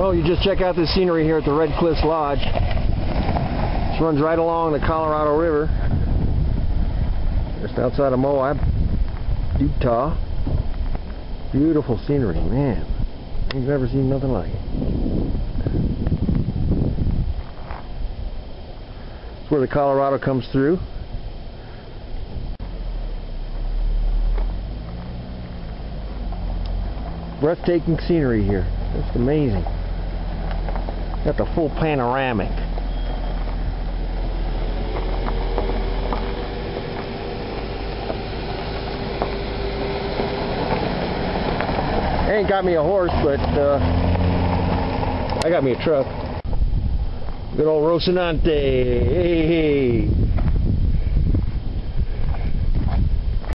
Well, you just check out the scenery here at the Red Cliffs Lodge. This runs right along the Colorado River, just outside of Moab, Utah. Beautiful scenery, man. You've never seen nothing like it. It's where the Colorado comes through. Breathtaking scenery here. It's amazing. Got the full panoramic. Ain't got me a horse, but uh, I got me a truck. Good old Rocinante. Hey, hey.